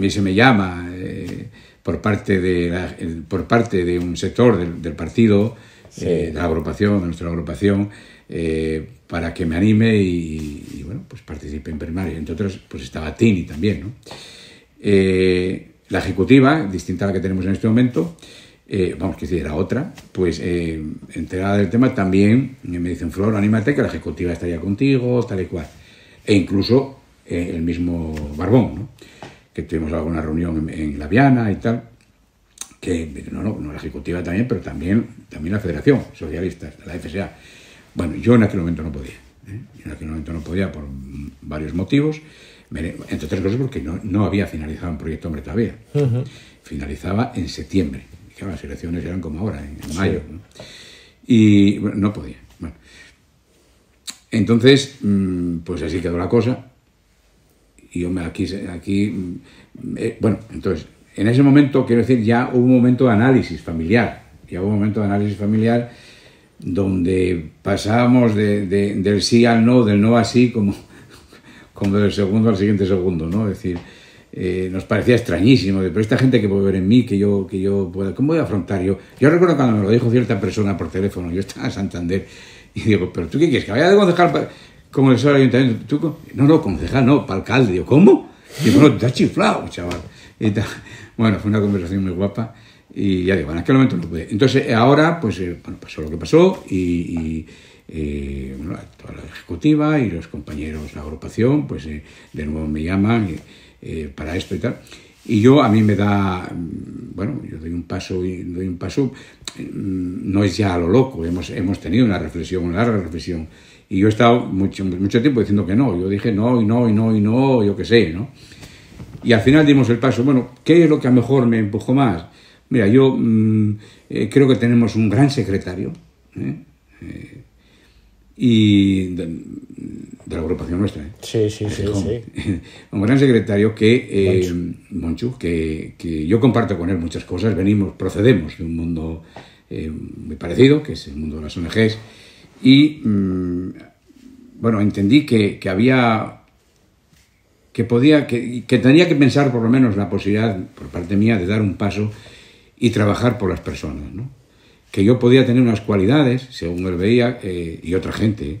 mí se me llama eh, por, parte de por parte de un sector del, partido, de la agrupación, de nuestra agrupación, para que me anime y, bueno, pues participe en primaria. Entre otros, pues estaba Tini también, ¿no? la ejecutiva, distinta a la que tenemos en este momento, eh, vamos, que decir, era otra, pues eh, enterada del tema también me dicen, Flor, anímate que la ejecutiva estaría contigo, tal y cual. E incluso eh, el mismo Barbón, ¿no? Que tuvimos alguna reunión en, La Viana y tal, que no, no, no la ejecutiva también, pero también, también la Federación Socialista, la FSA. Bueno, yo en aquel momento no podía. Yo en aquel momento no podía por varios motivos, entre otras cosas porque no, no había finalizado un proyecto hombre todavía. Finalizaba en septiembre las elecciones eran como ahora, en, mayo. Y no podía. Bueno. Entonces, mm, pues así quedó la cosa. Y yo me aquí, aquí mm, eh, bueno, entonces, en ese momento, quiero decir, ya hubo un momento de análisis familiar. Ya hubo un momento de análisis familiar donde pasábamos de, del sí al no, del no a sí, como, como del segundo al siguiente segundo, ¿no? Es decir, eh, nos parecía extrañísimo, pero esta gente que puede ver en mí, que yo, que yo ¿cómo voy a afrontar yo? Yo recuerdo cuando me lo dijo cierta persona por teléfono, yo estaba en Santander, y digo, ¿pero tú qué quieres? ¿Que vaya de concejal como el ayuntamiento? ¿Tú? No, no, concejal no, para alcalde. Digo, ¿cómo? Digo, no, te has chiflado, chaval. Bueno, fue una conversación muy guapa. Y ya digo, en aquel momento no pude. Entonces, ahora, pues, eh, bueno, pasó lo que pasó y, eh, bueno, toda la ejecutiva y los compañeros la agrupación, pues de nuevo me llaman. Y, eh, para esto y tal. Y yo, a mí me da, mm, bueno, yo doy un paso, y doy un paso, mm, no es ya a lo loco, hemos, hemos tenido una reflexión, una larga reflexión. Y yo he estado mucho, mucho tiempo diciendo que no, yo dije no, y no, y no, y no, yo qué sé, ¿no? Y al final dimos el paso, bueno, ¿qué es lo que a lo mejor me empujó más? Mira, yo mm, eh, creo que tenemos un gran secretario, ¿eh? Y de la agrupación nuestra. ¿eh? Sí, sí, sí, Un gran secretario que, eh, Monchu, que, que, yo comparto con él muchas cosas, venimos, procedemos de un mundo eh, muy parecido, que es el mundo de las ONGs, y mm, bueno, entendí que, que, había, que podía, que, que tenía que pensar por lo menos la posibilidad, por parte mía, de dar un paso y trabajar por las personas, ¿no? Que yo podía tener unas cualidades, según él veía, eh, y otra gente,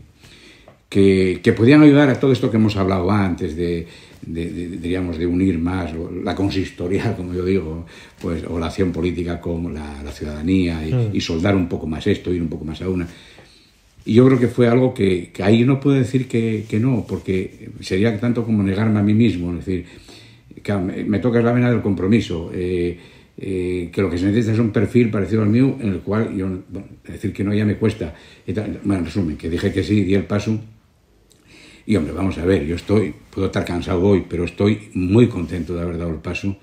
que, que, podían ayudar a todo esto que hemos hablado antes, de, de, diríamos, de unir más la consistorial, como yo digo, pues, o la acción política con la, la ciudadanía mm. y, soldar un poco más esto, ir un poco más a una. Y yo creo que fue algo que, que ahí no puedo decir que, que, no, porque sería tanto como negarme a mí mismo, es decir, que me toca la vena del compromiso. Eh, eh, que lo que se necesita es un perfil parecido al mío, en el cual yo, bueno, decir que no ya me cuesta. Bueno, en resumen, que dije que sí, di el paso y hombre, vamos a ver, yo estoy, puedo estar cansado hoy, pero estoy muy contento de haber dado el paso,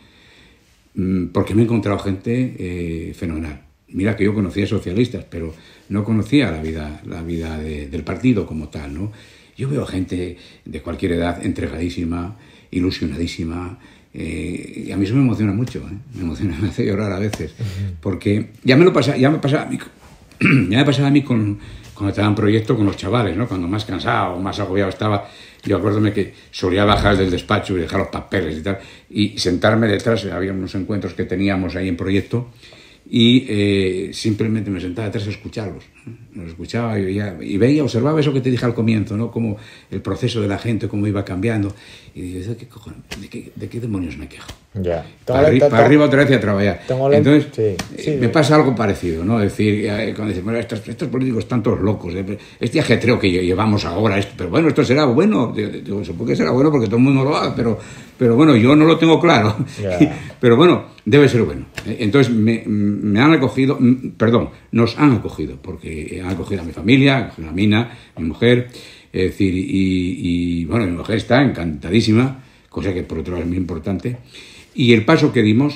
mm, porque me he encontrado gente eh, fenomenal. Mira que yo conocía socialistas, pero no conocía la vida, la vida del partido como tal, ¿no? Yo veo gente de cualquier edad entregadísima, ilusionadísima, eh, y a mí eso me emociona mucho, ¿eh? me emociona, me hace llorar a veces, porque ya me lo pasa, ya me pasa a mí, ya me pasaba a mí con, cuando estaba en proyecto con los chavales, ¿no? Cuando más cansado, más agobiado estaba, yo acuérdome que solía bajar del despacho y dejar los papeles y tal, y sentarme detrás, había unos encuentros que teníamos ahí en proyecto, y eh, simplemente me sentaba detrás a escucharlos. Los escuchaba y veía, y veía, observaba eso que te dije al comienzo, ¿no? Como el proceso de la gente, cómo iba cambiando. Y dije, ¿de qué, ¿De qué, de qué demonios me quejo? Ya. Para, arriba otra vez y a trabajar. Entonces, eh, me pasa algo parecido, ¿no? Es decir, eh, cuando dicen, bueno, estos, estos, políticos están todos locos, este ajetreo que llevamos ahora, esto, pero bueno, esto será bueno, digo, ¿por qué será bueno? Porque todo el mundo lo haga, pero, pero bueno, yo no lo tengo claro. pero bueno, debe ser bueno. Entonces, me, me, han acogido, perdón, nos han acogido, porque han acogido a mi familia, a Mina, mi mujer, es decir, y, y bueno, mi mujer está encantadísima, cosa que por otro lado es muy importante. Y el paso que dimos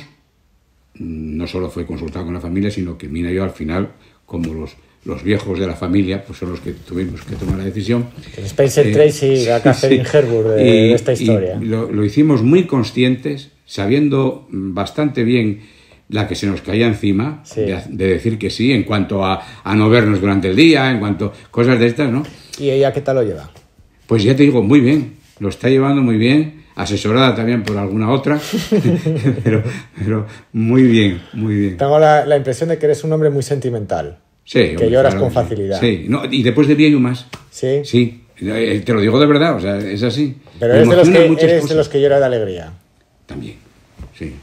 mm, no solo fue consultar con la familia, sino que Mina y yo al final, como los, los viejos de la familia, pues son los que tuvimos que tomar la decisión. Spencer eh, Tracy, a Catherine Herburg de, esta historia. lo, hicimos muy conscientes, sabiendo bastante bien la que se nos caía encima, de, decir que sí, en cuanto a, a, no vernos durante el día, en cuanto cosas de estas, ¿no? ¿Y ella qué tal lo lleva? Pues ya te digo, muy bien, lo está llevando muy bien asesorada también por alguna otra, pero, pero, muy bien, muy bien. Tengo la, la, impresión de que eres un hombre muy sentimental. Sí. Que lloras con facilidad. Sí, no, y después de bien más. Sí. Sí, eh, te lo digo de verdad, o sea, es así. Pero eres, de los, que, eres de los que llora de alegría. También, sí.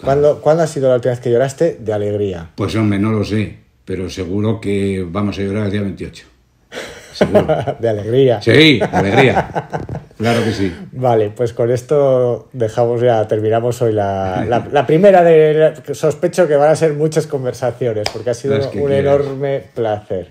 ¿Cuándo, ¿Cuándo ha sido la última vez que lloraste de alegría? Pues hombre, no lo sé, pero seguro que vamos a llorar el día 28. de alegría. Sí, de alegría. Claro que sí. Vale, pues con esto dejamos ya, terminamos hoy la, la, primera de... Sospecho que van a ser muchas conversaciones, porque ha sido un enorme placer.